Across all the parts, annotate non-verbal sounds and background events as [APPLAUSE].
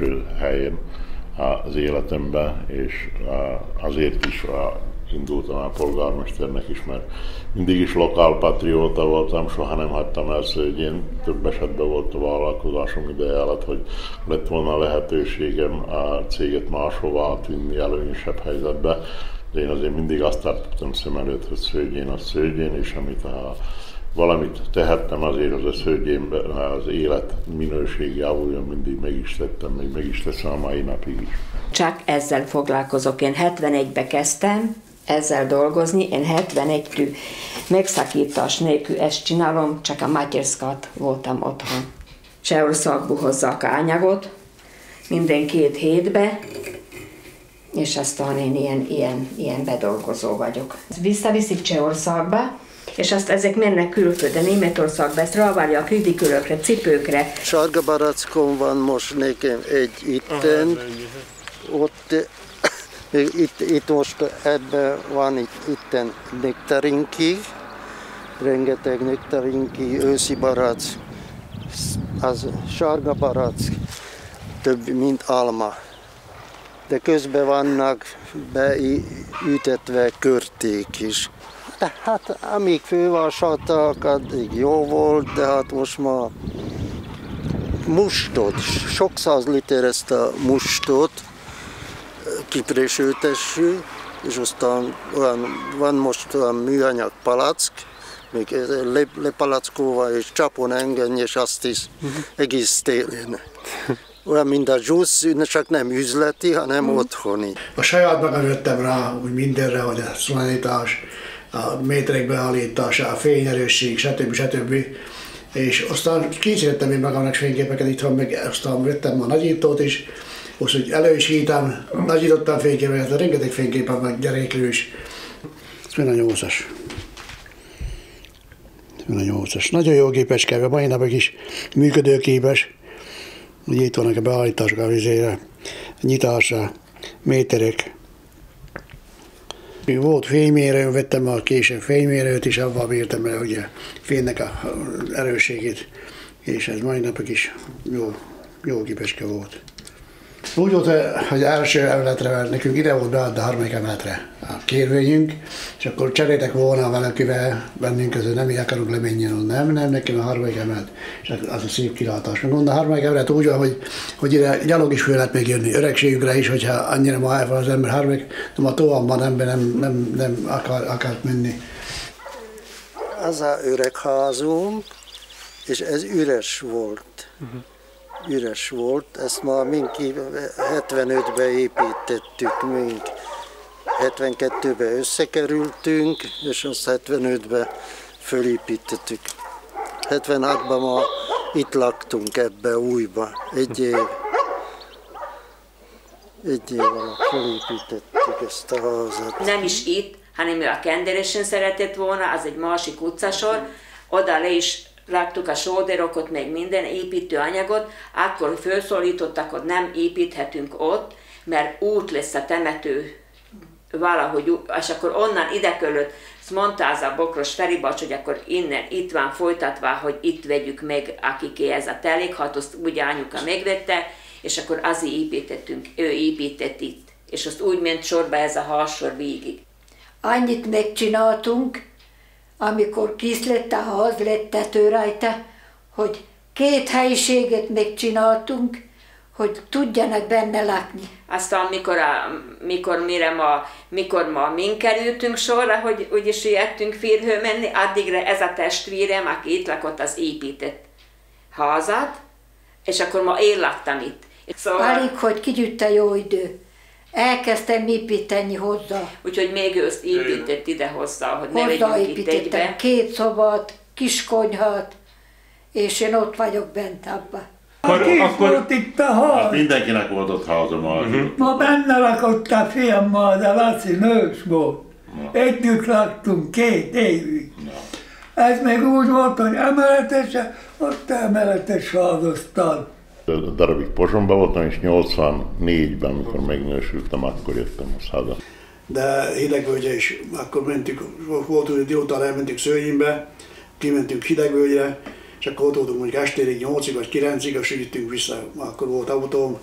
első helyen az életemben, és azért is indultam a polgármesternek is, mert mindig is lokálpatrióta voltam, soha nem hagytam el szőgyén. Több esetben volt a vállalkozásom ideje alatt, hogy lett volna lehetőségem a céget máshova átvinni előnyösebb helyzetbe, de én azért mindig azt tartottam szem előtt, hogy szőgyén a szőgyén, és amit a valamit tehettem azért az a szőgyénben, az élet minőség javuljon, mindig meg is tettem, még meg is teszem a mai napig is. Csak ezzel foglalkozok. Én 71-be kezdtem, ezzel dolgozni. Én 71-től megszakítás nélkül ezt csinálom, csak a Matyerszkat voltam otthon. Csehországból hozzak anyagot, minden két hétbe, és aztán én ilyen, ilyen, ilyen bedolgozó vagyok. Visszaviszik Csehországba, és azt ezek mennek külföldre, Németországba, ezt rávarja a ridikülökre, cipőkre. Sarga barackon van most nekem egy itten, ott [COUGHS] itt, itt most ebben van itt, itten nektarinki, rengeteg nektarinki, őszi barack, az sárga barack, több, mint alma. De közben vannak beütetve körték is. Hát amíg fővasaltak, addig jó volt, de hát most ma mustot, sok száz liter ezt a mustot, kiprésültessük, és aztán olyan, van most olyan műanyag palack, még le, lepalackóval és csapon engedni, és azt is uh-huh. egész télen. Olyan, mint a zsusz, csak nem üzleti, hanem uh-huh. otthoni. A saját magam jöttem rá, úgy mindenre, hogy a szonalitás, a méterek beállítása, a fényerősség, stb. stb. És aztán készítettem én magamnak fényképeket itthon, meg aztán vettem a nagyítót is, most, hogy elő is hítam, nagyítottam fényképeket, rengeteg fényképen van gyereklős. Ez a 8-as. a 8-as. Nagyon jó gépecske, mai napig is működőképes. Ugye itt vannak a beállítások a vizére, nyitásra, méterek. Volt fénymérő, vettem a később fénymérőt is, avval bírtam el ugye fénynek a erősségét, és ez mai napig is jó, jó gépeske volt. Úgy volt, hogy első emeletre, nekünk ide volt beadva a harmadik emeletre a kérvényünk, és akkor cseréltek volna valakivel bennünk közül, nem így akarunk lemenni, nem, nem, nekem a harmadik emelet, és az a szép kilátás. Mondom, a harmadik emelet úgy van, hogy, hogy ide gyalog is föl lehet még jönni, öregségükre is, hogyha annyira ma van az ember harmadik, de ma tovább van ember nem, nem, nem akar, akar menni. Az a öreg házunk, és ez üres volt. Uh-huh üres volt, ezt ma minki 75-ben építettük mink. 72-ben összekerültünk, és azt 75-ben fölépítettük. 76-ban ma itt laktunk ebbe újba, egy év. Egy év alatt fölépítettük ezt a házat. Nem is itt, hanem a Kenderesen szeretett volna, az egy másik utcasor, oda le is raktuk a sóderokot, meg minden építőanyagot, akkor felszólítottak, hogy nem építhetünk ott, mert út lesz a temető valahogy, és akkor onnan ide körült, ezt mondta az a Bokros Feribacs, hogy akkor innen, itt van folytatva, hogy itt vegyük meg, akiké ez a telék, hát azt ugye anyuka megvette, és akkor azért építettünk, ő épített itt. És azt úgy ment sorba ez a halsor végig. Annyit megcsináltunk, amikor kész lett a ház, lett tető rajta, hogy két helyiséget megcsináltunk, hogy tudjanak benne lakni. Aztán mikor, a, mikor, mire ma, mikor ma mink kerültünk sorra, hogy úgyis jöttünk férhő menni, addigra ez a testvérem, aki itt lakott, az épített házat, és akkor ma én laktam itt. Szóval... Alig, hogy kigyűjt a jó idő elkezdtem építeni hozzá. Úgyhogy még őt épített ide hozzá, hogy ne legyünk itt egybe. két szobat, kis konyhat, és én ott vagyok bent abban. Akkor, akkor... volt itt a ház. Hát mindenkinek volt ott háza ma. Uh-huh. Ma benne lakott a fiammal, de Laci nős volt. Na. Együtt laktunk két évig. Na. Ez még úgy volt, hogy emeletes, ott emeletes házasztal darabig Pozsonban voltam, és 84-ben, amikor megnősültem, akkor jöttem a haza. De hidegvölgye is, akkor mentünk, volt, hogy délután elmentünk Szőnyinbe, kimentünk hidegvölgyre, és akkor ott voltunk mondjuk estérig 8 vagy 9-ig, és jöttünk vissza, akkor volt autóm,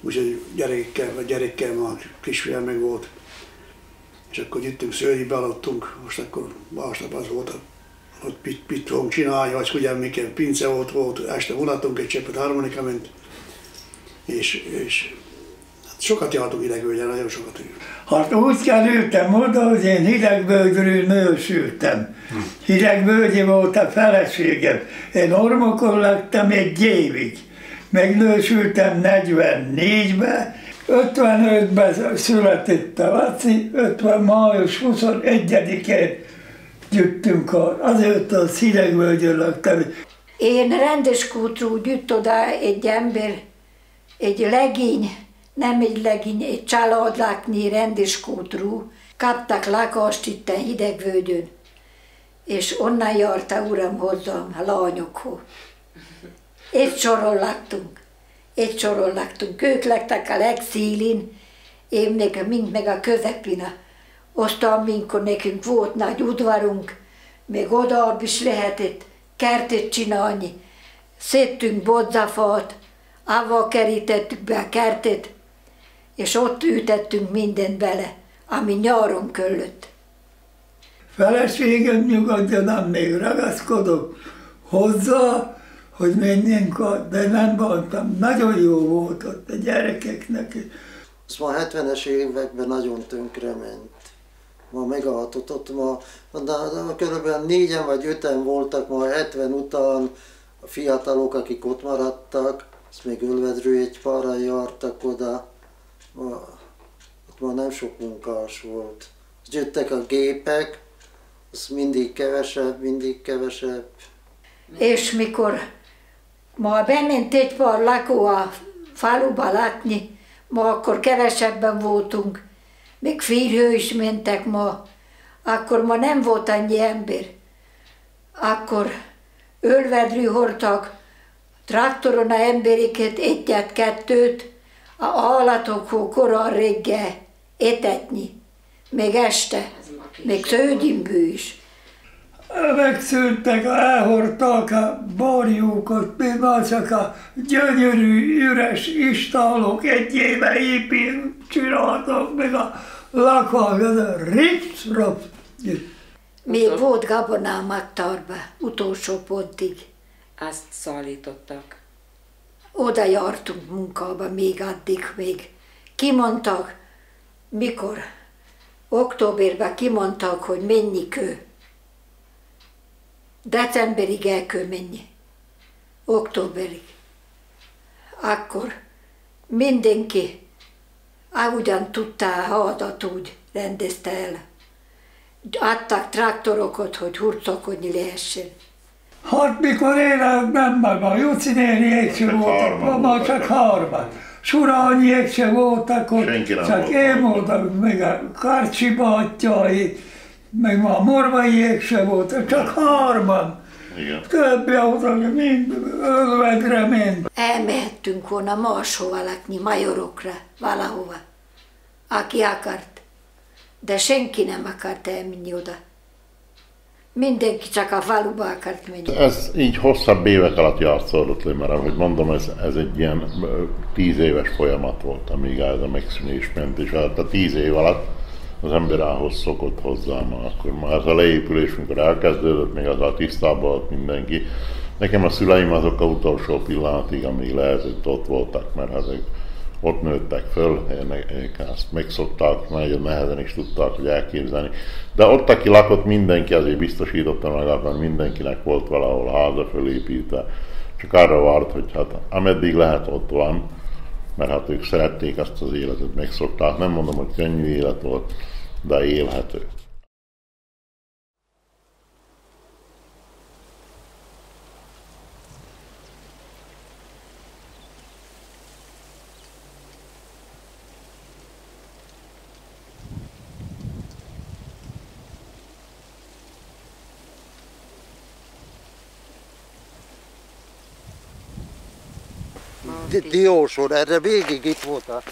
úgyhogy gyerekekkel, vagy gyerekkel, ma kisfiam meg volt. És akkor jöttünk Szőlyibe, aludtunk, most akkor másnap az volt, hogy mit, mit fogunk csinálni, vagy ugye miként pince volt, volt, este vonatunk, egy cseppet harmonika ment, és, és hát sokat jártunk idegvölgyen, nagyon sokat. Hát úgy kerültem oda, hogy én hidegbölgyről nősültem. Hidegbölgyi volt a feleségem. Én ormokon lettem egy évig. Megnősültem 44-ben, 55-ben született a Laci, 50 május 21-én jöttünk, azért a Hidegbölgyön laktam. Én rendes kútrú jött oda egy ember, egy legény, nem egy legény, egy családláknyi rendes kútrú, kaptak lakást itt a hidegvölgyön, és onnan járta uram hozzám a lányokhoz. Egy soron laktunk, egy soron laktunk. Ők laktak a legszílin, én meg, mind meg a közepina. Aztán, mikor nekünk volt nagy udvarunk, még oda is lehetett kertet csinálni. Szedtünk bodzafát, avval kerítettük be a kertet, és ott ültettünk mindent bele, ami nyáron köllött. Feleségem nyugodjan, még ragaszkodok hozzá, hogy menjünk de nem voltam. Nagyon jó volt ott a gyerekeknek. Ma 70-es években nagyon tönkrement. Ma megalatott, ma de körülbelül négyen vagy öten voltak, ma 70 után a fiatalok, akik ott maradtak, azt még Ölvedről egy pára jártak oda. Ma, ott ma nem sok munkás volt. Jöttek a gépek, az mindig kevesebb, mindig kevesebb. És mikor ma bement egy pár lakó a faluba látni, ma akkor kevesebben voltunk, még férjő is mentek ma, akkor ma nem volt annyi ember. Akkor ölvedrű hordtak, traktoron a embereket egyet, kettőt, a állatokhoz korán reggel etetni, még este, még szőgyimbő is. Megszűntek, elhordták a barjókat, még már csak a gyönyörű, üres istálok egy éve épít, csináltak, meg a lakvák, ez a rips Még volt gabonám Magtarba, utolsó pontig. Azt szállítottak. Oda jártunk munkába még addig, még kimondtak, mikor októberben kimondtak, hogy mennyi kő. Decemberig el kell menni. Októberig. Akkor mindenki ahogyan tudta a hadat úgy rendezte el. Adtak traktorokat, hogy hurcokodni lehessen. Hát mikor életben meg a Juci néniek se voltak, ma csak harmat. Surányiek se voltak ott, nem csak volt. én voltam, meg a Karcsi bátyjai, meg ma a morvaiek se voltak, csak harman. Igen. Többi autók mind ölvedre ment. Elmehettünk volna máshova lakni, Majorokra, valahova, aki akart. De senki nem akart elmenni oda. Mindenki csak a faluba akart menni. Ez így hosszabb évek alatt játszódott le, mert ahogy mondom, ez, ez egy ilyen tíz éves folyamat volt, amíg ez a megszűnés ment, és alatt a tíz év alatt az ember ahhoz szokott hozzá, ma akkor már ez a leépülés, mikor elkezdődött, még az a tisztában volt mindenki. Nekem a szüleim azok a utolsó pillanatig, amíg lehetett, ott voltak, mert ők ott nőttek föl, ők ezt megszokták, nagyon nehezen is tudták hogy elképzelni. De ott, aki lakott, mindenki azért biztosította magát, mindenkinek volt valahol háza fölépítve. Csak arra várt, hogy hát ameddig lehet, ott van, mert hát ők szerették azt az életet, megszokták. Nem mondom, hogy könnyű élet volt, de élhető. Di- Diósor, erre végig itt volt a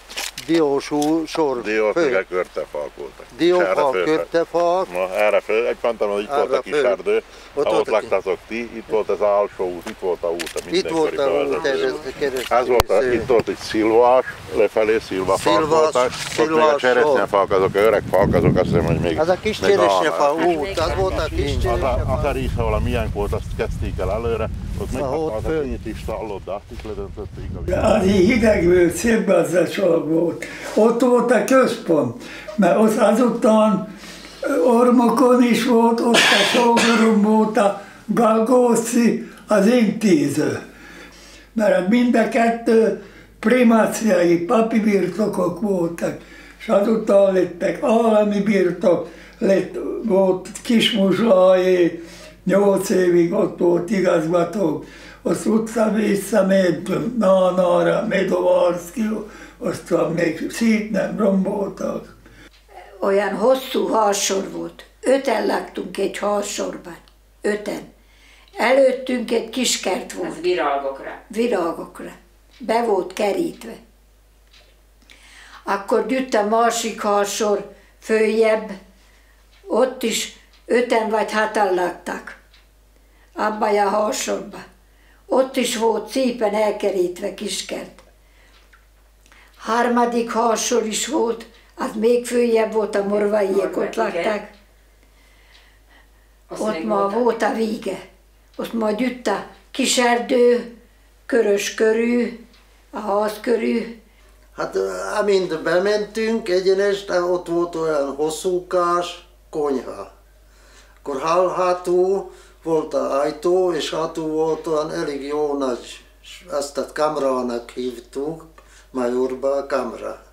diósú sor. Diót, fő. meg körtefalk voltak. Diófal, És erre föl- körtefal, Na, erre föl, egy hogy itt Erre volt a kis föl. erdő, Ott a ki- laktatok ti, itt volt az alsó út, itt volt a út, a itt volt a út, ez keresztül. Ez volt, a, itt volt egy szilvás, lefelé szilvafalk Szilvas- voltak, ott még a cseresznyefalk, azok öreg falk, azok azt hiszem, hogy még... Az a kis a- út, az volt a kis Az a, cseresnyefa. az a rész, ahol a miénk volt, azt kezdték el előre, ott meg ott az a is tallott, de azt is ledöntötték. Az így hideg volt, szép gazdaság volt. Ott volt a központ, mert ott azután Ormokon is volt, ott a sógorom volt a Galgóci, az intéző. Mert mind a kettő primáciai papi birtokok voltak, és azután lettek állami birtok, lett, volt Kismuzsai, nyolc évig ott volt igazgató, azt utca visszamentünk, Nánára, Medovarszki, aztán még szét nem romboltak. Olyan hosszú halsor volt. Öten laktunk egy halsorban. Öten. Előttünk egy kis kert Ez volt, virágokra. virágokra. Be volt kerítve. Akkor gyűjt a másik halsor följebb, ott is öten vagy hatan laktak. Abban a halsorban. Ott is volt szépen elkerítve kiskert. Harmadik halsor is volt, az még följebb volt, a morvaiek ott. Azt Ott ma volt a vége. Ott ma gyűjt a kis erdő, körös körű, a ház körű. Hát amint bementünk egyenest, ott volt olyan hosszúkás konyha. Akkor hal hátul volt a ajtó, és hátul volt olyan elég jó nagy, azt a kamrának hívtuk, Majorba kamra.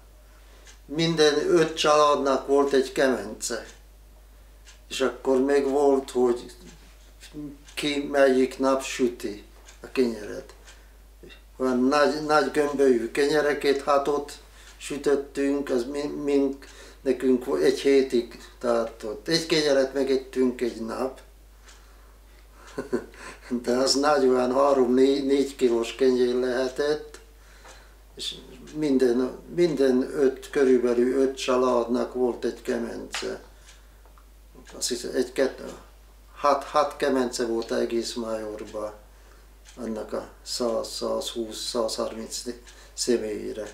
Minden öt családnak volt egy kemence. És akkor még volt, hogy ki melyik nap süti a kenyeret olyan nagy, nagy gömbölyű kenyereket hatot sütöttünk, az mind, mind nekünk egy hétig tartott. Egy kenyeret megettünk egy nap, [LAUGHS] de az nagy olyan három-négy négy kilós kenyér lehetett, és minden, minden öt, körülbelül öt családnak volt egy kemence. Azt hiszem, egy, kettő, hat, hat kemence volt egész Majorban annak a 100-120-130 személyére.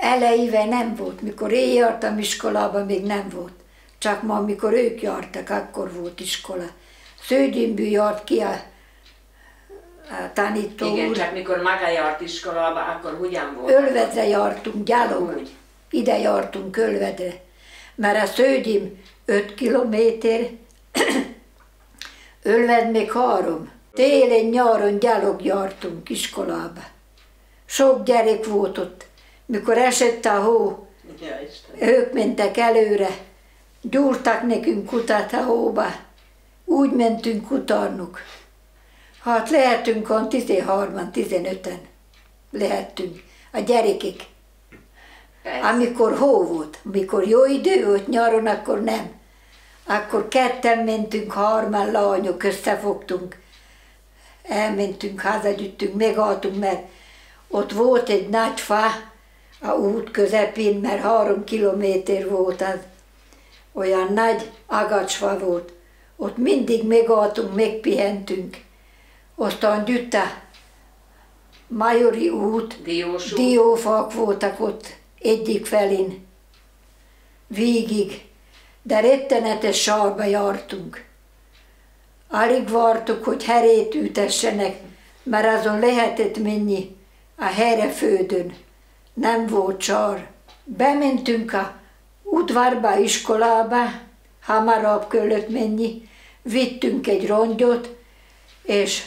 Elejével nem volt, mikor én jártam iskolába, még nem volt. Csak ma, amikor ők jártak, akkor volt iskola. Szőgyinbű járt ki a, a tanító Igen, úr. csak mikor maga járt iskolába, akkor hogyan volt? Ölvedre jártunk, gyalog. Úgy. Ide jártunk Ölvedre. Mert a Szőgyim 5 kilométer, [CLEARS THROAT] Ölved még három. Télen, nyáron gyalog jártunk iskolába. Sok gyerek volt ott. Mikor esett a hó, Ja, Isten. ők mentek előre, gyúrtak nekünk kutat a hóba, úgy mentünk utánuk. Hát lehetünk on 13-an, 15-en. Lehettünk. A gyerekek. Persze. Amikor hó volt, amikor jó idő volt nyáron, akkor nem. Akkor ketten mentünk, harman lányok összefogtunk. Elmentünk, hazagyüttünk, megálltunk, mert ott volt egy nagy fa a út közepén, mert három kilométer volt az. Olyan nagy agacsfa volt. Ott mindig megálltunk, megpihentünk. Aztán gyűjt a Majori út, Diós út. diófak voltak ott egyik felén, végig, de rettenetes sárba jártunk. Alig vártuk, hogy herét ütessenek, mert azon lehetett menni a herefődön. Nem volt sár. Bementünk a udvarba, iskolába, hamarabb kellett menni, vittünk egy rongyot, és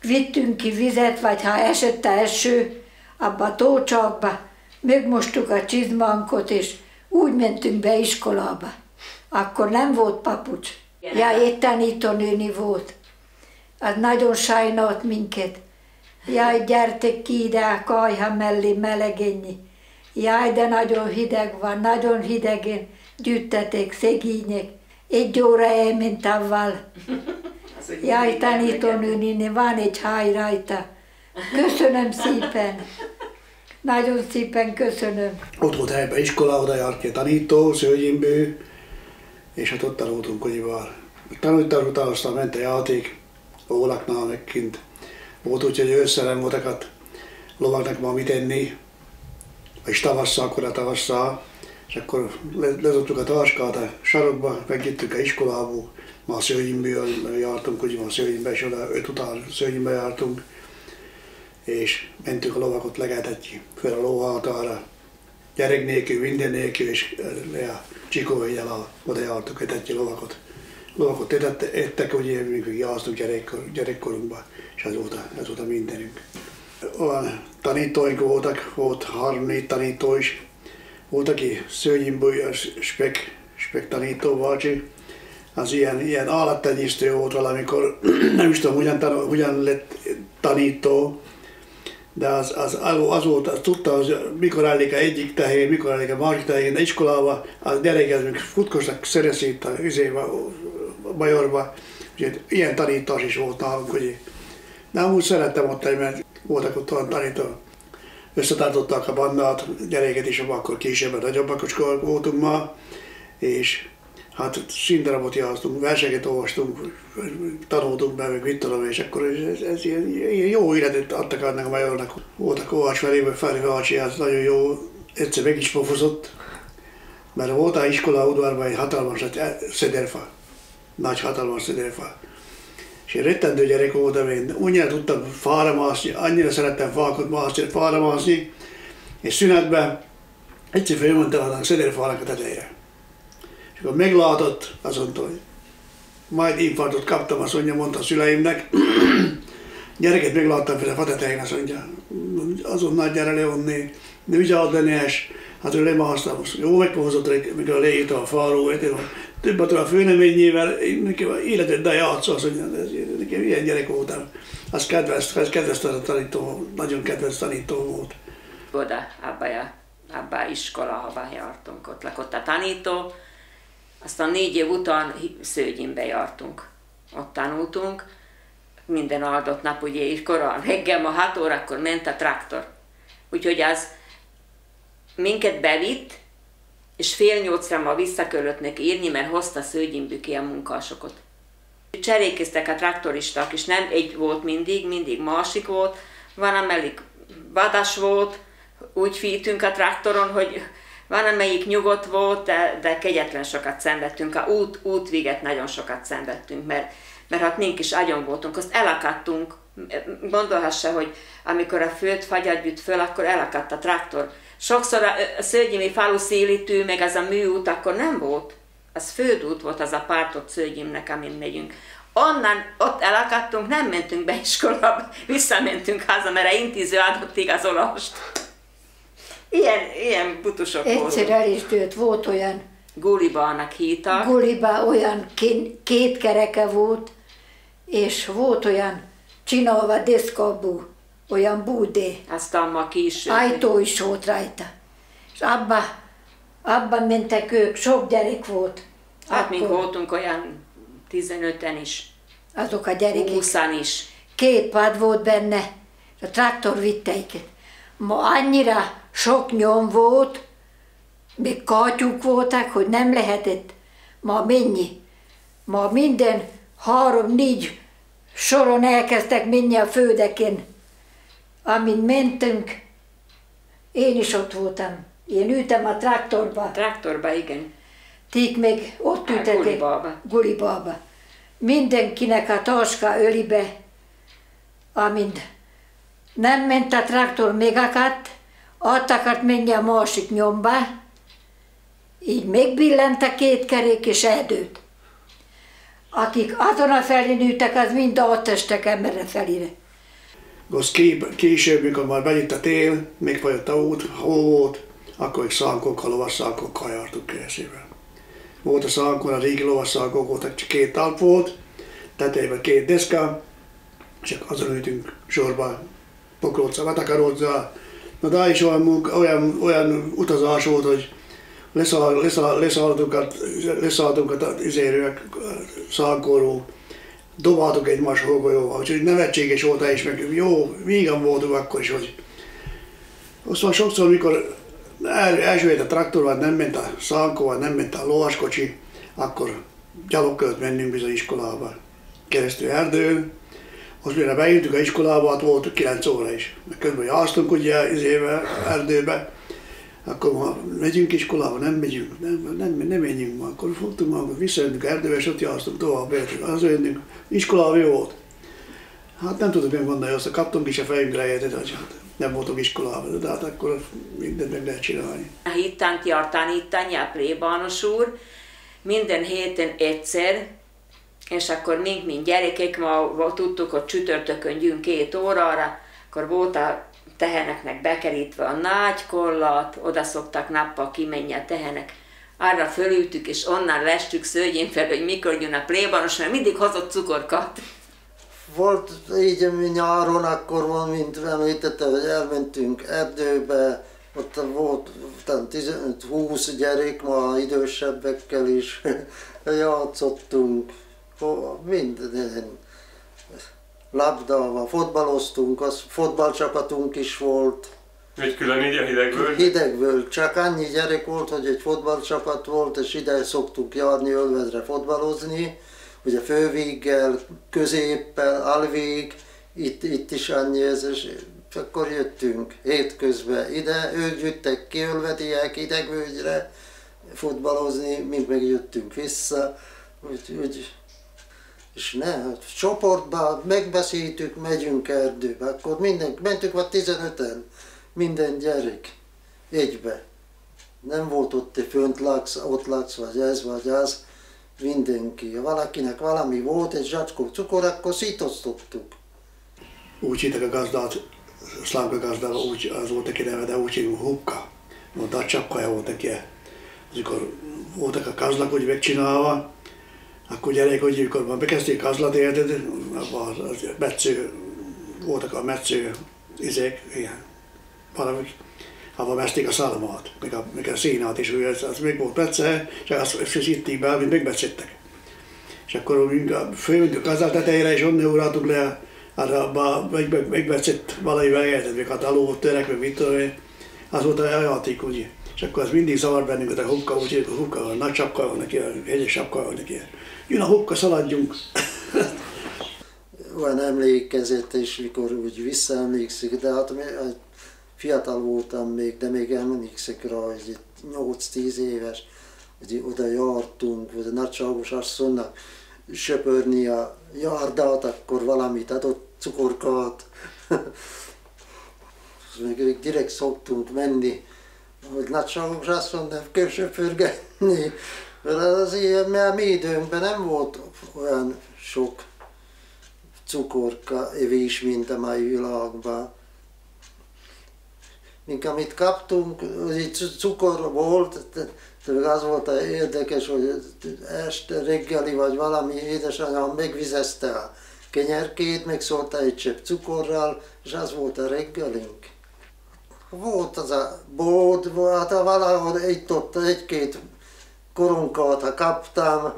vittünk ki vizet, vagy ha esett a eső, abba a tócsakba, megmostuk a csizmankot, és úgy mentünk be iskolába. Akkor nem volt papucs. Ja, egy tanítónőni volt. Az nagyon sajnált minket. Jaj, gyertek ki ide a kajha mellé melegenni. Jaj, de nagyon hideg van, nagyon hidegen gyűjtetek szegények. Egy óra elment avval. Jaj, tanítónőnéni, van egy háj rajta. Köszönöm szépen. Nagyon szépen köszönöm. Ott volt helyben iskola, oda járt ki tanító, Szőgyimbő, és hát ott tanultunk Kocsival. Tanultam, utána aztán ment a játék, ólaknál meg kint. Volt úgy, hogy ősszel nem voltak lovaknak ma mit enni, és tavasszal, akkor a tavasszal, és akkor lezottuk a taskát a sarokba, megjöttünk a iskolából, ma a Szőgyimből jártunk, ugye ma a és oda öt után Szőgyimbe jártunk, és mentünk a lovakot legeltetni föl a lóhatára, gyerek nélkül, minden nélkül, és a csikóvégyel oda jártuk etetni lovakot. Lovakot etett, ettek, ugye, mikor jártunk gyerekkor, gyerekkorunkban, és ez volt, a, ez volt a mindenünk. Tanítóink voltak, volt három-négy tanító is, volt, aki Szőnyimbúj, spek, spek tanító bácsi, az ilyen, ilyen állattenyésztő volt valamikor, [CLEARS THROAT] nem is tudom, hogyan, tanul, hogyan lett tanító, de az, az, az volt, az tudta, hogy mikor állik a egyik tehén, mikor állik a másik tehén, de iskolába a gyerekek még futkosnak szereszít a üzébe, Bajorba, úgyhogy ilyen tanítás is volt nálunk, ugye. De amúgy szerettem ott, mert voltak ott olyan tanító, összetartották a bandát, gyereket is, akkor később nagyobbak voltunk ma, és hát színdarabot játszottunk, verseket olvastunk, tanultunk be, meg mit tudom, és akkor ez, ez ilyen, ilyen jó életet adtak annak a majornak. Volt a Kovács felében, Feri Vácsi, az nagyon jó, egyszer meg is pofozott, mert volt a iskola udvarban egy hatalmas szederfa, nagy hatalmas szederfa. És én rettentő gyerek voltam, én. Úgy tudtam fára mászni, annyira szerettem fákot mászni, fára mászni, és szünetben egyszer fölmondtam a szederfának a tetejére. Akkor meglátott, azt mondta, hogy majd infarktot kaptam, azt mondja, mondta a szüleimnek. [CLEARS THROAT] Gyereket megláttam fel a fatetején, azt mondja, azonnal gyere le onni, ne vigyázz lenes, hát ő lemahasztam, jó megpohozott, mikor leírta a falról, többet a főneményével, nekem életet de játszol, mondja, nekem ilyen gyerek voltam. Az kedves, kedves a tanító, nagyon kedves tanító volt. Oda, abba, abba iskola, ahová jártunk, ott lakott a tanító, aztán négy év után Szőgyinbe jártunk. Ott tanultunk, minden áldott nap, ugye, és korán reggel ma 6 órakor ment a traktor. Úgyhogy az minket bevitt, és fél nyolcra ma vissza kellett írni, mert hozta Szőgyinbű ki a munkásokat. Cserékeztek a traktoristák, és nem egy volt mindig, mindig másik volt. Van, amelyik vadas volt, úgy fítünk a traktoron, hogy van, amelyik nyugodt volt, de, de kegyetlen sokat szenvedtünk. A út, útviget nagyon sokat szenvedtünk, mert, mert hát mink is agyon voltunk, azt elakadtunk. Gondolhassa, hogy amikor a főt fagyat jut föl, akkor elakadt a traktor. Sokszor a, a Szőgyimi falu szélítő, meg az a műút akkor nem volt. Az földút volt az a pártot Szőgyimnek, amin megyünk. Onnan, ott elakadtunk, nem mentünk be iskolába, [LAUGHS] visszamentünk haza, mert a intéző adott igazolást. Ilyen, ilyen butusok Egyszer el is tőtt, volt olyan... Gulibának hívtak. Guliba olyan két kereke volt, és volt olyan csinálva deszkabú, olyan búdé. Aztán ma kis... Ajtó is volt rajta. És abba, abban mentek ők, sok gyerek volt. Hát mi voltunk olyan 15-en is. Azok a gyerekek. 20 is. Két pad volt benne, a traktor vitte őket. Ma annyira sok nyom volt, még katyuk voltak, hogy nem lehetett. Ma mennyi? Ma minden három-négy soron elkezdtek menni a földeken. Amint mentünk, én is ott voltam. Én ültem a traktorba. A traktorba, igen. Tík még ott ültetek. Gulibába. Gulibába. Mindenkinek a taska ölibe, amint nem ment a traktor, még akadt, ott akart menni a másik nyomba, így megbillent a két kerék és erdőt. Akik azon a felén ültek, az mind ott estek emberre felére. Az később, mikor már bejött a tél, még folyott a út, hó volt, akkor egy szánkokkal, lovasszánkokkal jártunk keresztében. Volt a szánkon, a régi lovasszánkok voltak, csak két talp volt, tetejében két deszka, csak azon ültünk sorban, pokróccal, vatakaróccal, Na de is olyan, olyan, olyan utazás volt, hogy leszáll, leszáll, leszálltunk, a, leszálltunk a üzérőek szalkorról, dobáltuk egymás hógolyóval, úgyhogy nevetséges volt és meg jó, vígan voltunk akkor is, hogy Aztán sokszor, mikor el, első a traktor, vagy nem ment a szánkó, vagy nem ment a lovaskocsi, akkor gyalog kellett mennünk bizony iskolába. Keresztül erdőn, most mire bejöttünk a iskolába, hát volt 9 óra is. Közben jártunk ugye izébe, erdőbe, akkor ma megyünk iskolába, nem megyünk, nem, nem, nem menjünk ma. Akkor fogtunk magunkat, visszajöttünk erdőbe, és ott jártunk tovább, az jöttünk. Iskolába jó volt. Hát nem tudok megmondani, azt kaptunk is a fejünkre érted, hogy hát nem voltunk iskolában, de hát akkor mindent meg lehet csinálni. A hittant jár tanítani a plébános úr, minden héten egyszer, és akkor mink, mint gyerekek, ma tudtuk, hogy csütörtökön gyünk két órára, akkor volt a teheneknek bekerítve a nagy kollat, oda szoktak nappal kimenni a tehenek. Arra fölültük, és onnan lestük szőgyén fel, hogy mikor jön a plébános, mert mindig hozott cukorkat. Volt így nyáron, akkor van, mint említette, hogy elmentünk erdőbe, ott volt 15-20 gyerek, ma idősebbekkel is [LAUGHS] játszottunk, minden labdával, fotbaloztunk, az fotballcsapatunk is volt. Egy külön így a hidegből? Hidegből. Csak annyi gyerek volt, hogy egy fotballcsapat volt, és ide szoktuk járni ölvedre fotbalozni. Ugye fővéggel, középpel, alvég, itt, itt is annyi ez, és akkor jöttünk hétközben ide, ők jöttek ki ölvediek idegbőgyre fotbalozni, mi meg jöttünk vissza. Úgy, úgy és ne, hát csoportban megbeszéltük, megyünk erdőbe, akkor minden, mentük vagy 15-en, minden gyerek, egybe. Nem volt ott, te fönt laksz, ott laksz, vagy ez, vagy az, mindenki. Ha valakinek valami volt, egy zsacskó cukor, akkor szítosztottuk. Úgy hittek a gazdát, szlávka gazdával, úgy, az volt neki neve, de úgy hívjuk hukka. Mondta, a csapkaja volt neki. Amikor voltak a kazlak úgy megcsinálva, akkor gyerek, hogy mikor bekezdték azlat érted, az, az metsző, voltak a metsző izék, ilyen, valami, ahol veszték a szalmát, meg a, meg a színát is, az, az még volt metsze, csak azt fűzítik be, mint megbetszettek. És akkor fölmentünk az tetejére, és onnan uráltuk le, arra meg, meg, megvetszett valamivel érted, meg hát aló törek, meg mit tudom én, az volt a játék, ugye. És akkor az mindig zavar bennünket a hukka, úgyhogy a hukka, a nagy sapka van neki, a hegyes sapka van neki jön a hokka, szaladjunk. Olyan emlékezett, és mikor úgy visszaemlékszik, de hát, hát fiatal voltam még, de még emlékszik rá, hogy 8-10 éves, hogy oda jártunk, vagy a nagyságos asszonynak söpörni a járdát, akkor valamit adott cukorkát. [LAUGHS] még direkt szoktunk menni, hogy nagyságos asszony nem kell söpörgetni. Mert az ilyen, mert mi időnkben nem volt olyan sok cukorka evés, mint a mai világban. Mink amit kaptunk, hogy cukor volt, az volt a érdekes, hogy este reggeli vagy valami édesanyám megvizezte a kenyerkét, megszólta egy csepp cukorral, és az volt a reggelink. Volt az a bód, hát valahol itt ott egy-két koronkat, ha kaptam,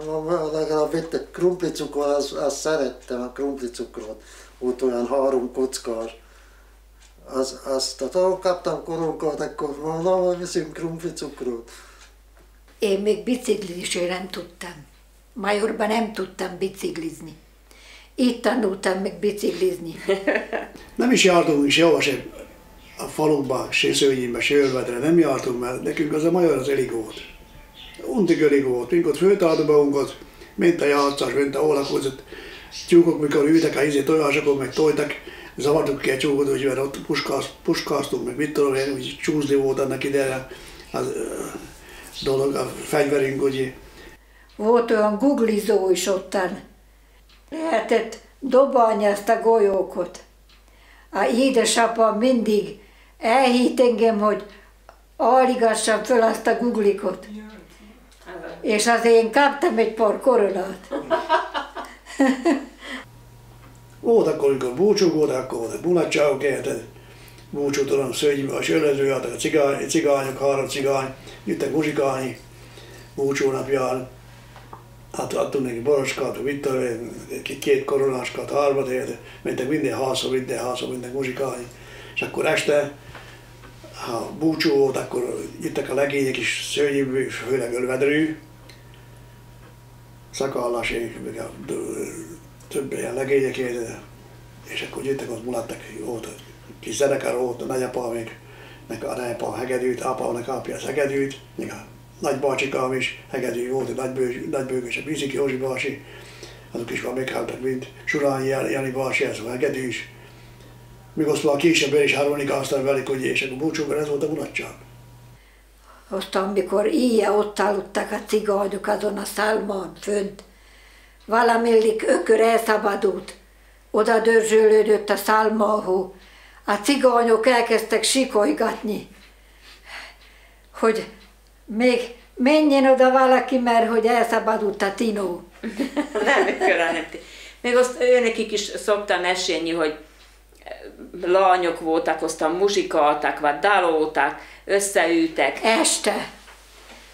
legalább vettek krumplicukor, azt, azt szerettem a krumplicukrot. Volt olyan három kockás. Az, azt, tehát ahol kaptam koronkat, akkor mondom, hogy viszünk krumplicukrot. Én még biciklizni nem tudtam. Majorban nem tudtam biciklizni. Itt tanultam meg biciklizni. [LAUGHS] nem is jártunk is jó, se a faluba, se szőnyébe, se ölvedre, nem jártunk, mert nekünk az a major az elég volt untig volt, minket föltállt magunkat, ment a játszás, ment a olakozott tyúkok, mikor ültek a izé tojásokon, meg tojtak, zavartuk ki a tyúkot, hogy mert ott puskázt, puskáztunk, meg mit tudom én, úgy csúszni volt annak idején az dolog, a fegyverünk, ugye. Volt olyan googlizó is ottan. Lehetett dobálni ezt a golyókot. A édesapa mindig elhitt engem, hogy alligassam föl azt. És azért én kaptam egy pár koronát. [LAUGHS] volt akkor, amikor búcsú volt, akkor volt a mulatságok, érted? Búcsút tudom, szőnybe a söröző, jöttek a cigány, cigányok, három cigány, jöttek muzsikálni búcsú napján. Hát adtunk neki boroskát, mit két koronáskát, hármat, érted? Mentek minden házba, minden házba, minden muzsikálni. És akkor este ha búcsú volt, akkor jöttek a legények is szörnyű, főleg ölvedrű, szakallaség, meg a több ilyen legények, és akkor jöttek, ott mulattak, volt kis zenekar volt, a nagyapa még, meg a nagyapa a hegedűt, apa a apja az hegedűt, még a nagybácsikám is hegedű volt, a nagybő, nagybőgős, a Biziki Józsi bácsi, azok is van meghaltak, mint Surányi Jani bácsi, ez a hegedű is. Még azt már később is harmonikáztam velük, hogy és akkor búcsúban ez volt a mulatság. Aztán, amikor íje ott aludtak a cigányok azon a szálmon fönt, valamillik ökör elszabadult, oda dörzsölődött a szálmáhó, a cigányok elkezdtek sikolygatni, hogy még menjen oda valaki, mert hogy elszabadult a Tino. [LAUGHS] nem, ökörrel nem. Még azt őnekik is szoktam mesélni, hogy lányok voltak, aztán muzsikáltak, vagy daloltak, összeültek. Este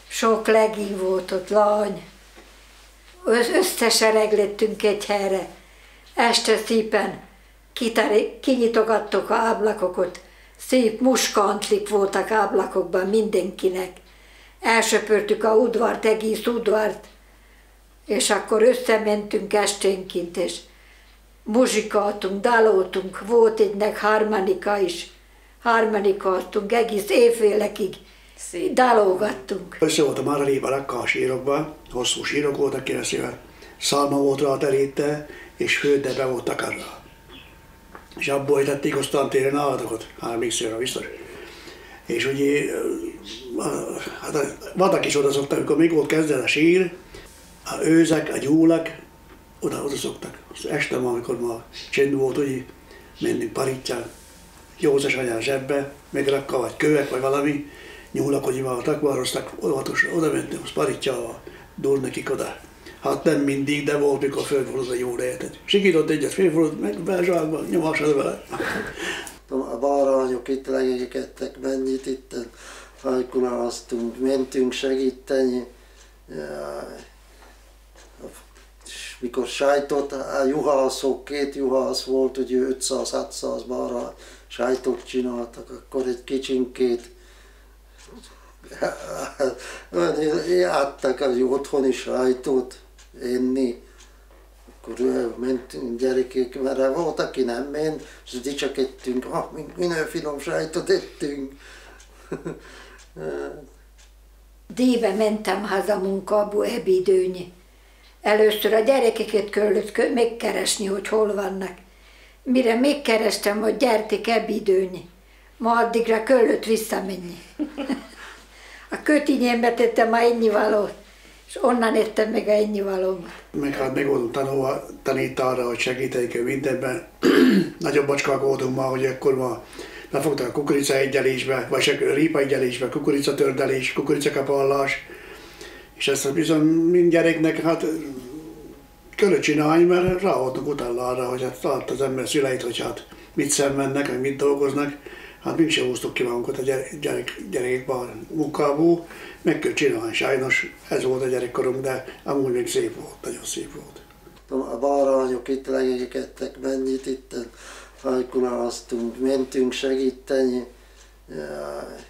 sok legény volt ott lány. Összesereglettünk egy helyre. Este szépen kinyitogattuk a ablakokat. Szép muskantlik voltak ablakokban mindenkinek. Elsöpörtük a udvart, egész udvart, és akkor összementünk esténként, és muzsikáltunk, daloltunk, volt egynek harmonika is, harmonikáltunk egész évfélekig, Szép. dalolgattunk. Össze volt a Maraléba a sírokban, hosszú sírok voltak keresztül, szalma volt rá teríte, és főde be volt takarva. És abból tették aztán téren állatokat, emlékszem biztos. És ugye, hát a vadak is oda szoktak, amikor még volt kezdve a sír, a őzek, a gyúlak, oda, oda szoktak. Este, amikor ma csend volt, hogy menni parítjál, józas anyán zsebbe, megrakka, vagy kövek, vagy valami, nyúlak, hogy már takvaroztak, oda, oda mentem, az parítja, dur nekik oda. Hát nem mindig, de volt, mikor fölfordult a jó lehetett. Sikított egyet, fölfordult, meg belzsákba, nyomásod vele. [LAUGHS] A bárányok itt legegettek, mennyit itt hajkunáztunk, mentünk segíteni. Jaj mikor sajtot, a juhászok, két juhász volt, ugye 500-600 balra sajtot csináltak, akkor egy kicsinkét játtak az otthoni sajtot enni. Akkor mentünk gyerekek, mert volt, aki nem ment, és dicsekedtünk, ah, minden finom sajtot ettünk. Déve mentem haza munkából ebédőnyi Először a gyerekeket kellett megkeresni, hogy hol vannak. Mire megkerestem, hogy gyertek ebidőni, ma addigra kellett visszamenni. A kötinyémbe tettem ma ennyi valót, és onnan ettem meg a ennyi valómat. Meg hát meg voltunk tanulva, tanít arra, hogy segíteljük mindenben. [CLEARS THROAT] Nagyobb bacskák voltunk ma, hogy akkor ma lefogtak a kukorica egyelésbe, vagy rípa egyelésbe, kukorica tördelés, kukorica kapallás, és ezt bizony mind gyereknek hát kellett csinálni, mert ráadnak utána arra, hogy hát tart az ember szüleit, hogy hát mit szenvednek, meg mit dolgoznak. Hát mi sem húztuk ki magunkat a gyerek, gyerekekben munkából, meg kell csinálni, sajnos ez volt a gyerekkorunk, de amúgy még szép volt, nagyon szép volt. A bárányok itt legegettek, mennyit itt hajkunáztunk, mentünk segíteni. Jaj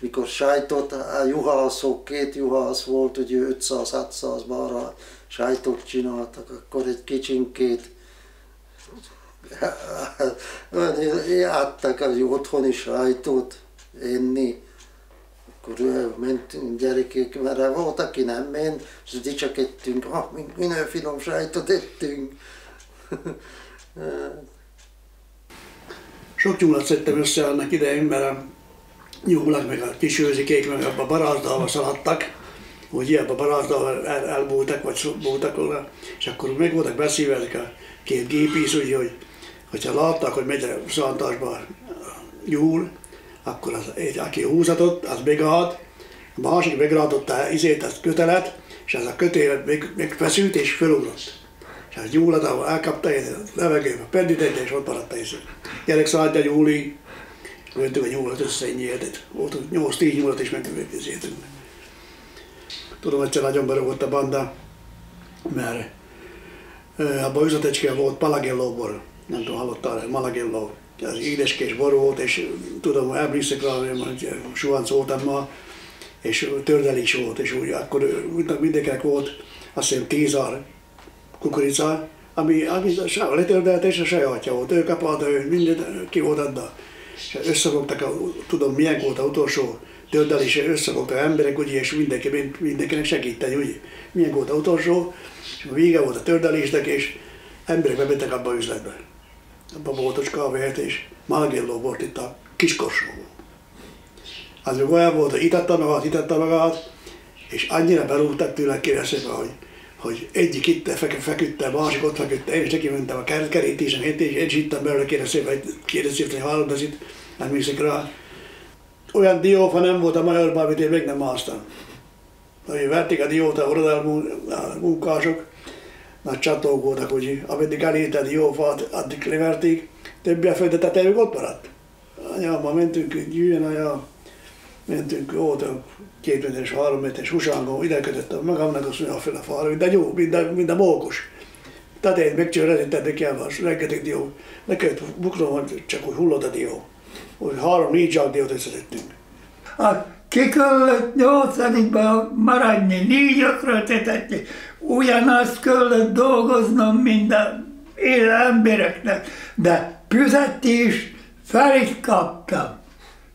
mikor sajtot, a juhászok, két juhász volt, ugye 500-600 balra sajtot csináltak, akkor egy kicsinkét játtak az otthoni sajtot enni. Akkor mentünk gyerekek, mert volt, aki nem ment, és dicsekedtünk, ah, minden finom sajtot ettünk. Sok nyúlat szedtem össze annak idején, mert nyúlak, meg a kis őzikék, meg abba barázdalba szaladtak, hogy ilyen a barázdalba el, elbúltak, vagy búltak volna, és akkor meg voltak beszélve ezek a két gépész, úgy, hogy hogyha látták, hogy megy a szantásba nyúl, akkor az, aki húzatott, az megállt, a másik megrántotta izét, az kötelet, és ez a kötélet meg, megfeszült és fölugrott. És az nyúlat, ahol elkapta, a levegőbe pendítette, és ott maradt a izé. Gyerek szállt a nyúli, Vettük a nyúlat össze egy nyíltet. Volt 8-10 nyúlat is megkövetkezétünk. Tudom, egyszer nagyon berúgott a banda, mert abban üzletecskén volt palagellóból nem tudom, hallottál, Malagillo, az édeskés bor volt, és tudom, emlékszek rá, hogy suhanc voltam ma, és tördel is volt, és úgy akkor mindenkinek volt, azt hiszem tíz ár kukorica, ami, ami a letördelt és a sajátja volt. Ő kapott, ő minden ki volt adva. És összefogtak, tudom milyen volt a utolsó töldelés, összefogtak emberek, ugye, és mindenki, mindenkinek segíteni, ugye, milyen volt a utolsó, és a vége volt a tördelésnek, és emberek bementek abba a üzletbe. Abba a kávéhet, és Malgelló volt itt a kiskorsó. Az meg olyan volt, hogy itatta magát, itatta magát, és annyira berúgtak tőle, kérdezték, hogy hogy egyik itt feküdte, a másik ott feküdte, én is neki mentem a kerítésen, én is ittam belőle, kérdezték, hogy kérdezték, hogy hallod, az itt, nem hiszik rá. Olyan diófa nem volt a Majorban, amit én még nem másztam. Hogy verték a diót a uradalmú munkások, nagy csatók voltak, hogy ameddig elérte a diófát, addig leverték, többi a földete tetejük ott maradt. Anyámmal mentünk, gyűjjön anya, mentünk, a két méteres, három méteres husangó, ide kötöttem magamnak, azt mondja, fel a falra, de jó, mind a, mind a mókus. Tehát én tettek el, az rengeteg dió. Neked bukrom, hogy csak úgy hullott a dió. Úgy három-négy zsák diót összetettünk. Hát ki kellett nyolcadikban maradni, négy ökről tetetni. Ugyanazt kellett dolgoznom minden élő embereknek, de fizetést felét kaptam.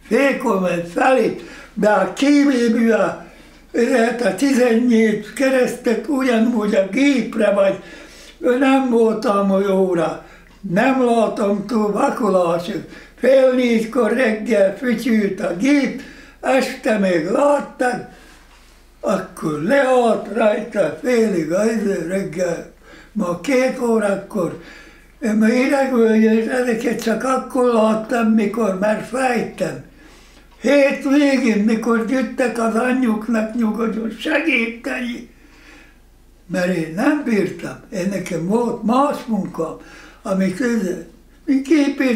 Fékomet felét a kívülből lehet a 18 keresztet ugyanúgy a gépre, vagy nem voltam hogy óra, nem látom túl vakulások. Fél négykor reggel fütyült a gép, este még láttak, akkor leállt rajta félig az reggel, ma két órakor. Én idegvölgyes, ezeket csak akkor láttam, mikor már fájtam. Hét végén, mikor jöttek az anyjuknak nyugodjon segíteni, mert én nem bírtam, én nekem volt más munkám, amit mi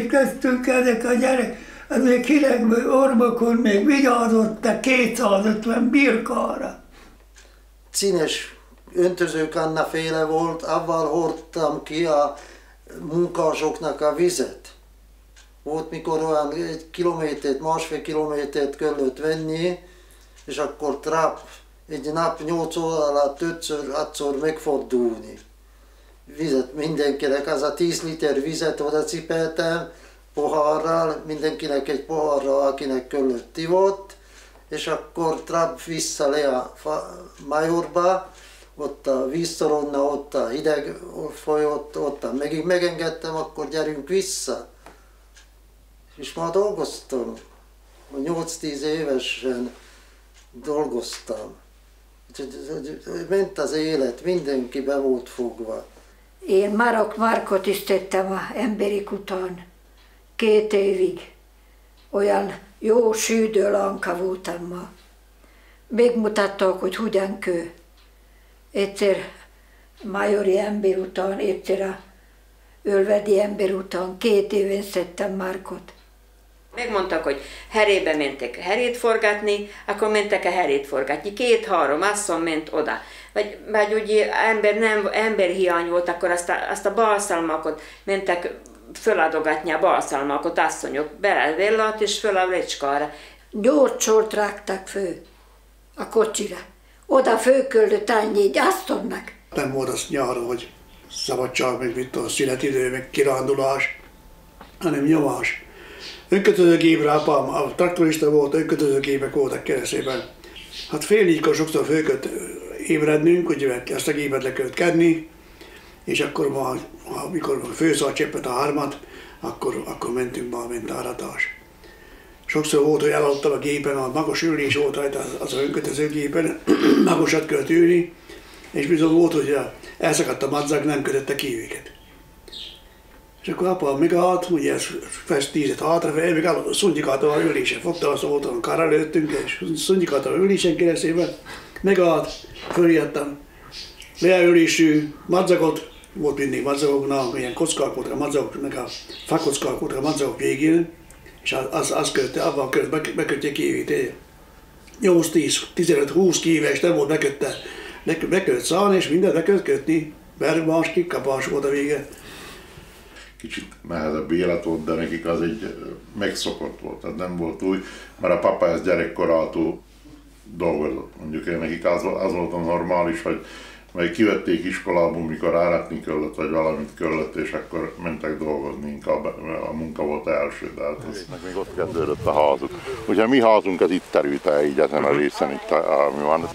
kezdtünk ezek a gyerek, ezek hideg orvokon még vigyázottak 250 birkára. Cínes öntözőkanna féle volt, avval hordtam ki a munkásoknak a vizet volt, mikor olyan egy kilométert, másfél kilométert kellett venni, és akkor trap egy nap 8 óra alatt 5-6-szor megfordulni. Vizet mindenkinek, az a 10 liter vizet oda cipeltem, pohárral, mindenkinek egy pohárral, akinek kellett ivott, és akkor trap vissza le a majorba, ott a víztoronna, ott a hideg folyott, ott megint megengedtem, akkor gyerünk vissza és már dolgoztam. 8-10 évesen dolgoztam. Ment az élet, mindenki be volt fogva. Én Marok Markot is tettem a emberi után. Két évig. Olyan jó sűdő lanka voltam ma. Megmutattak, hogy hogyan kő. Egyszer majori ember után, egyszer a ölvedi ember után két éven szedtem Markot. Megmondtak, hogy herébe mentek herét forgatni, akkor mentek a herét forgatni. Két-három asszony ment oda. Vagy, vagy ugye ember, nem, emberhiány volt, akkor azt a, azt a balszalmakot mentek föladogatni a balszalmakot, asszonyok, belevellat és föl a lecskára. Gyorcsort rágtak fő a kocsira. Oda főköldött annyi egy asszonynak. Nem volt az nyáron, hogy szabadság, meg mit a születidő, meg kirándulás, hanem nyomás önkötözőgépre, apám a traktorista volt, önkötözőgépek voltak keresztében. Hát fél négykor sokszor fölkött ébrednünk, hogy ezt a gépet le kellett kedni, és akkor ma, amikor főszalt cseppet a hármat, akkor, akkor mentünk ment áratás. Sokszor volt, hogy elaludtam a gépen, a magas ülés volt rajta az, az önkötöző gépen, [CLEARS THROAT] magasat kellett ülni, és bizony volt, hogy elszakadt a madzag, nem kötötte ki őket. És akkor apa megállt, ugye ez fest tízet hátra, még szunnyikáltam a ülésen, fogta a kar előttünk, és szunnyikáltam a ülésen keresztében, megállt, följöttem, leülésű madzagot, volt mindig madzagoknak, ilyen kockák voltak a madzagok, meg a fakockák voltak a madzagok végén, és az, az kötte, abban költ, bekötje kívét. 8-10, 15-20 kíves nem volt bekötte, be kellett szállni, és mindent be kellett kötni, mert más kikapás volt a vége. Kicsit nehezebb élet volt, de nekik az egy megszokott volt, tehát nem volt új, mert a papa ez gyerekkorától dolgozott. Mondjuk én nekik az, az volt a normális, hogy majd kivették iskolából, mikor áratni kellett, vagy valamit kellett, és akkor mentek dolgozni, inkább a munka volt első, de hát az... még ott kezdődött a házuk. Ugye mi házunk az itt terült el, így ezen a részen, itt, ami van.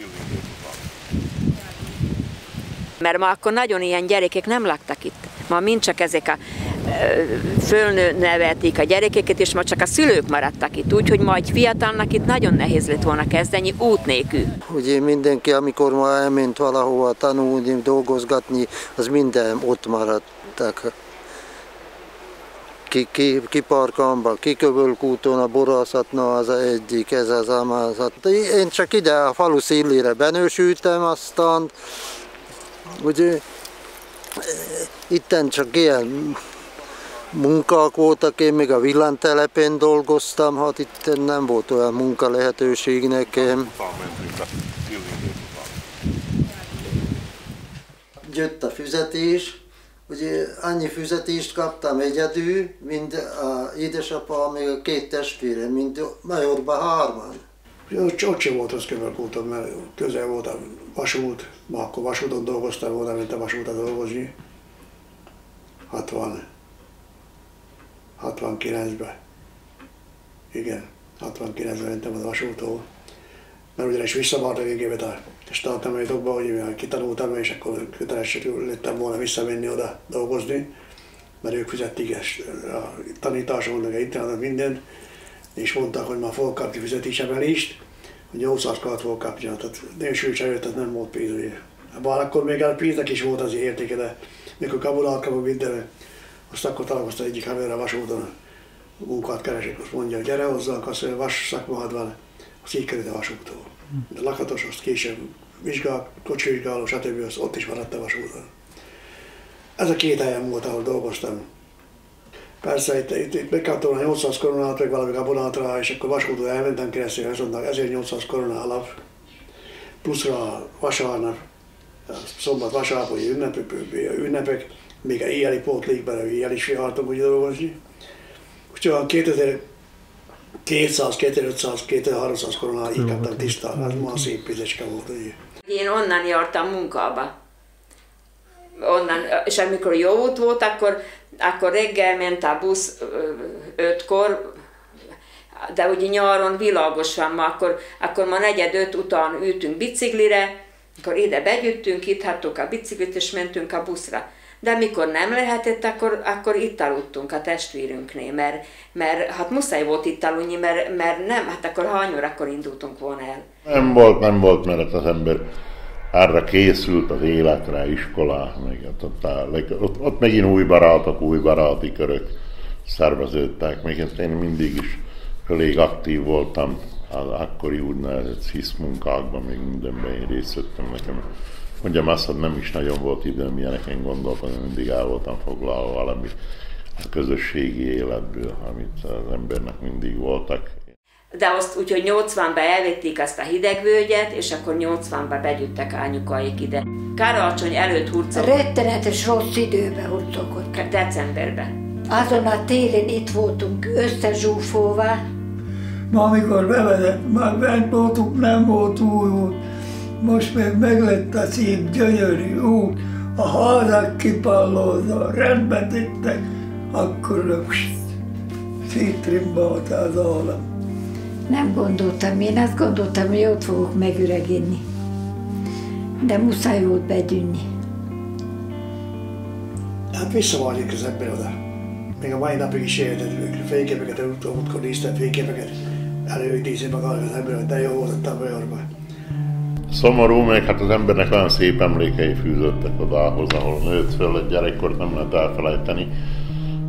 Mert ma akkor nagyon ilyen gyerekek nem laktak itt. Ma mind csak ezek a fölnevelték a gyerekeket, és ma csak a szülők maradtak itt, úgyhogy majd fiatalnak itt nagyon nehéz lett volna kezdeni út nélkül. Ugye mindenki, amikor ma elment valahova tanulni, dolgozgatni, az minden ott maradtak. Ki, ki, ki parkamba, ki kövölkúton, a borászatna az egyik, ez az amázat. Én csak ide a falu szélére benősültem, aztán ugye itten csak ilyen munkák voltak, én még a villantelepén dolgoztam, hát itt nem volt olyan munka lehetőség nekem. Jött a füzetés, ugye annyi füzetést kaptam egyedül, mint a édesapa, még a két testvérem, mint Majorban hárman. Ott sem volt az kömörkúton, mert közel volt a vasút, ma akkor vasúton dolgoztam, volna, ment a vasúton dolgozni. 60 69-ben. Igen, 69-ben mentem a vasútól. Mert ugyanis visszavart a végébe a startamétokba, hogy kitanultam, és akkor kötelesség lettem volna visszamenni oda dolgozni, mert ők fizették a tanításomnak, a internetet, mindent, és mondták, hogy már fogok kapni fizetésemelést, hogy 800 karat fogok kapni, tehát nősült előtt tehát nem volt pénz. Bár akkor még a pénznek is volt az értéke, de mikor kabulát kapok minden, azt akkor találkozta egyik haverra vasúton, munkát keresik, azt mondja, gyere hozzánk, azt mondja, vas szakmahad van, az így került a vasútól. De lakatos, azt később vizsgál, kocsivizsgáló, stb. Az ott is maradt a vasúton. Ez a két helyen volt, ahol dolgoztam. Persze itt, itt, itt megkaptam a 800 koronát, vagy valami abonátra, és akkor vasúton elmentem keresztül, azt mondták 1800 koroná alap, pluszra vasárnap, szombat, vasárnap, ünnepek, ünnepek, még a éjjeli pótlékben, éjjel is jártam úgy dolgozni. Úgyhogy olyan 2200, 2500, 2300 koronáig kaptam tisztán, hát ma szép pénzecske volt. Ugye. Én onnan jártam munkába. Onnan, és amikor jó út volt, akkor, akkor reggel ment a busz ötkor, de ugye nyáron világos van ma, akkor, akkor ma negyed öt után ültünk biciklire, akkor ide begyüttünk, itt hattuk a biciklit, és mentünk a buszra de mikor nem lehetett, akkor, akkor itt aludtunk a testvérünknél, mert, mert hát muszáj volt itt aludni, mert, mert nem, hát akkor hány órakor indultunk volna el. Nem volt, nem volt, mert az ember arra készült az életre, iskolá, meg ott, ott, ott, megint új barátok, új baráti körök szerveződtek, még én mindig is elég aktív voltam az akkori úgynevezett SZISZ munkákban, még mindenben én részt vettem nekem Mondjam azt, hogy nem is nagyon volt időm ilyeneken gondolkodni, mindig el voltam foglalva valami a közösségi életből, amit az embernek mindig voltak. De azt úgy, hogy 80-ban elvették azt a hidegvölgyet, és akkor 80-ban begyűjtek anyukaik ide. Karácsony előtt hurcolok. Rettenetes rossz időben hurcolkodtunk. Decemberben. Azon a télen itt voltunk összezsúfolva. Ma amikor bevezett, már bent voltunk, nem volt új út most meg meglett a szép gyönyörű út, a házak kipallózva, rendbe tettek, akkor szétrimbalt az állam. Nem gondoltam, én azt gondoltam, hogy ott fogok megüregedni. De muszáj volt begyűnni. Hát visszavágyik az ember oda. Még a mai napig is érted, fényképeket, amikor néztem fényképeket, előidézem magam az ember, hogy de jó volt a Bajorban. Szomorú, meg hát az embernek olyan szép emlékei fűzöttek odához, ahol nőtt föl, egy gyerekkort nem lehet elfelejteni,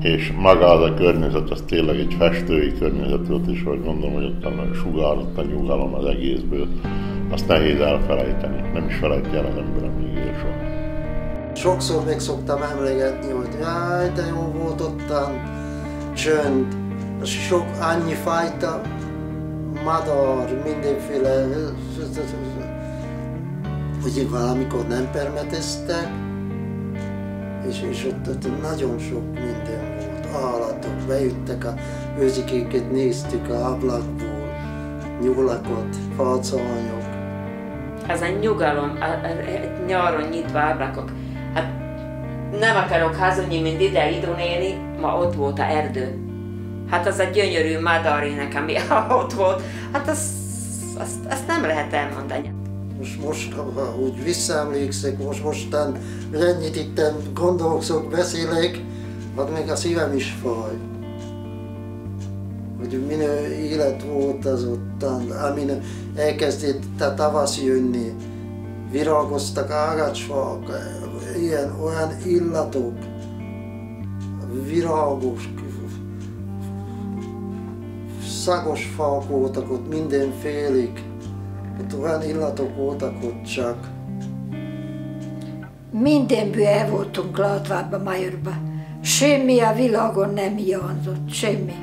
és maga az a környezet, az tényleg egy festői környezet volt, és hogy mondom, hogy ott a sugárott a nyugalom az egészből, azt nehéz elfelejteni, nem is felejtje el az ember, él soha. Sokszor meg szoktam emlegetni, hogy jaj, de jó volt ottan, csönd, sok annyi fajta madar, mindenféle hogy valamikor nem permeteztek, és, és ott, ott nagyon sok minden állatok, bejöttek a őzikéket, néztük a ablakból, nyulakot, facanyok. Ez a nyugalom, a, a, a nyáron nyitva ablakok. Hát nem akarok hazudni, mint ide időnéni, ma ott volt a erdő. Hát az a gyönyörű madarének, ami [LAUGHS] ott volt, hát azt, azt, azt nem lehet elmondani. Most, most, ha úgy visszaemlékszek, most mostan ennyit itt gondolkozok, beszélek, hát még a szívem is faj. Hogy minő élet volt az ottan, amin elkezdett a tavasz jönni, virágoztak ágacsfák, ilyen olyan illatok, virágos, szagos fák voltak ott mindenfélik, ott olyan illatok voltak ott csak. Mindenből el voltunk Latvában, Majorba. Semmi a világon nem hiányzott, semmi.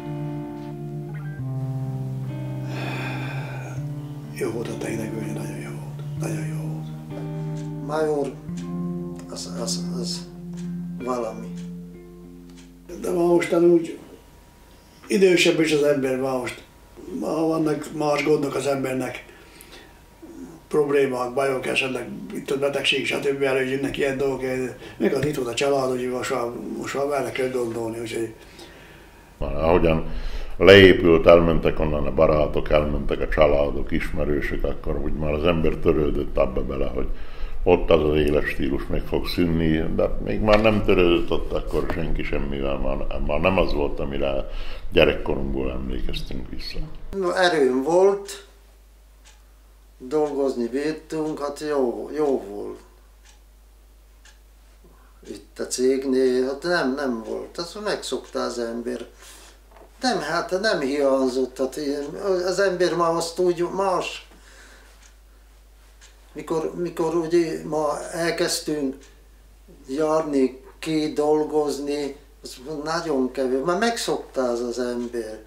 Jó volt a tényleg, nagyon jó volt. Nagyon jó volt. Major, az, az, az valami. De ma mostan úgy idősebb is az ember ma most. Ma vannak más gondok az embernek, problémák, bajok esetleg, itt a betegség, stb. előjönnek ilyen dolgok. Még az itt volt a család, hogy most már, most már vele kell gondolni, úgyhogy ahogyan leépült, elmentek onnan a barátok, elmentek a családok, ismerősök, akkor úgy már az ember törődött abba bele, hogy ott az az életstílus meg fog szűnni, de még már nem törődött ott akkor senki semmivel, már, már nem az volt, amire gyerekkorunkból emlékeztünk vissza. No, erőm volt, dolgozni védtünk, hát jó, jó volt. Itt a cégnél, hát nem, nem volt, azt megszokta az ember. Nem, hát nem hiányzott, hát az ember ma azt úgy más. Mikor, mikor ugye ma elkezdtünk járni, ki dolgozni, az nagyon kevés, már megszokta az az ember.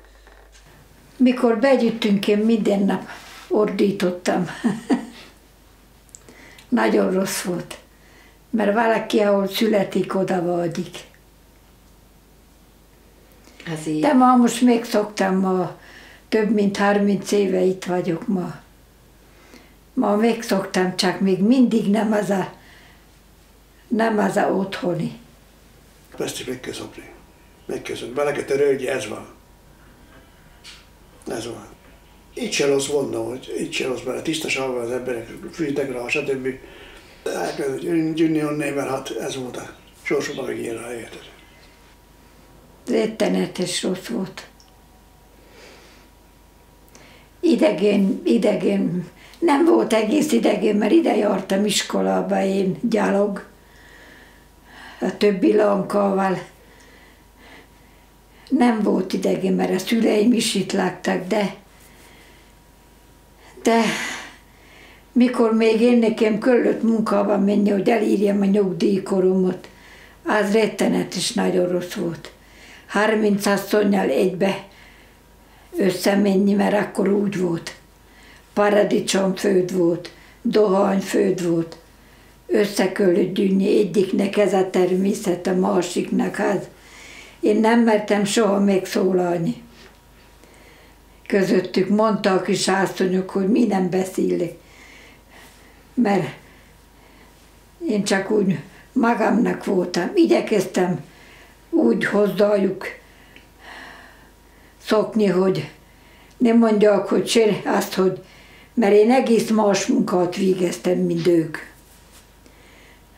Mikor begyűjtünk, én minden nap ordítottam. [LAUGHS] Nagyon rossz volt, mert valaki, ahol születik, oda vagyik. Ez így. De ma most megszoktam, ma több mint 30 éve itt vagyok ma. Ma megszoktam, csak még mindig nem az a, nem az a otthoni. ezt is meg kell szokni. Meg kell szokni. Bele kell törődni, ez van. Ez van. Így se rossz mondom, hogy így se rossz, mert tisztaságban az emberek fűznek rá, stb. El kell gyűnni onné, mert hát ez volt a sorsomban meg ilyen érted? Rettenetes rossz volt. Idegen, idegen, nem volt egész idegen, mert ide jártam iskolába én gyalog, a többi lankával. Nem volt idegen, mert a szüleim is itt laktak, de de mikor még én nekem kellett munkába menni, hogy elírjam a nyugdíjkoromot, az rettenetes nagyon rossz volt. 30 asszonynal egybe összemenni, mert akkor úgy volt. Volt, dohányföld volt. Össze kellett gyűnni egyiknek ez a természet, a másiknak az. Én nem mertem soha megszólalni. Közöttük mondtak is asszonyok, hogy mi nem beszélek. Mert én csak úgy magamnak voltam. Igyekeztem úgy hozzájuk szokni, hogy nem mondják, hogy se azt, hogy mert én egész más munkát végeztem, mint ők.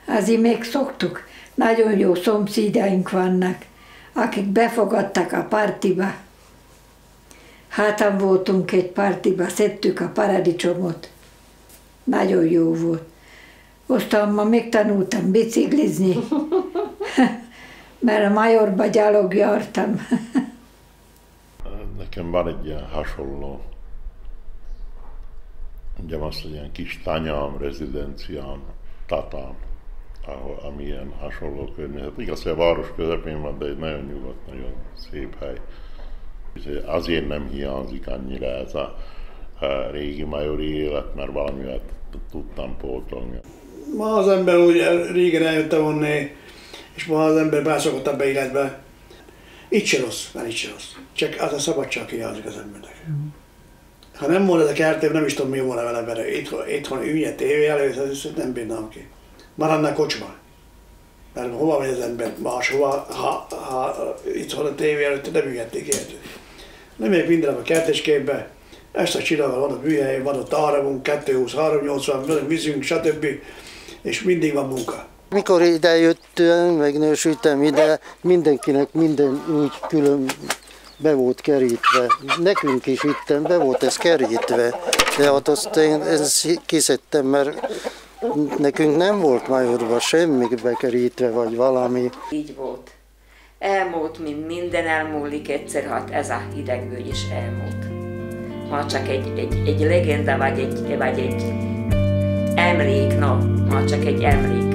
Azért megszoktuk. Nagyon jó szomszédaink vannak, akik befogadtak a partiba. Hátam voltunk egy partiba, szedtük a paradicsomot. Nagyon jó volt. Aztán ma megtanultam biciklizni, [LAUGHS] mert a Majorba gyalog jártam. [LAUGHS] Nekem van egy ilyen hasonló, mondjam azt, hogy ilyen kis tanyám, rezidenciám, tatám, ahol, ami ilyen hasonló környezet. Igaz, hogy a város közepén van, de egy nagyon nyugodt, nagyon szép hely. Azért nem hiányzik annyira ez a, régi majori élet, mert valamivel tudtam pótolni. Ma az ember úgy régen eljötte volna, és ma az ember beleszokott a életbe. Itt se rossz, már itt se rossz. Csak az a szabadság hiányzik az embernek. Ha nem volna ez a kertém, nem is tudom, mi volna vele, mert itthon, itthon ülje tévé előtt, nem bírnám ki. Maradna kocsma. Mert hova megy az ember máshova, ha, ha itthon a tévé előtt nem ülhetnék érted. Nem megyek minden a kertésképbe, ezt a csinálva van a műhely, van ott áramunk, 220, 380, van a vízünk, stb. És mindig van munka. Mikor ide jöttem, megnősültem ide, mindenkinek minden úgy külön be volt kerítve. Nekünk is itt be volt ez kerítve, de hát azt én ezt kiszedtem, mert nekünk nem volt majorban semmi bekerítve, vagy valami. Így volt. Elmúlt, mint minden elmúlik egyszer, hát ez a hidegvölgy is elmúlt. Ma csak egy, egy, egy legenda, vagy egy, vagy egy emlék, no, ma csak egy emlék.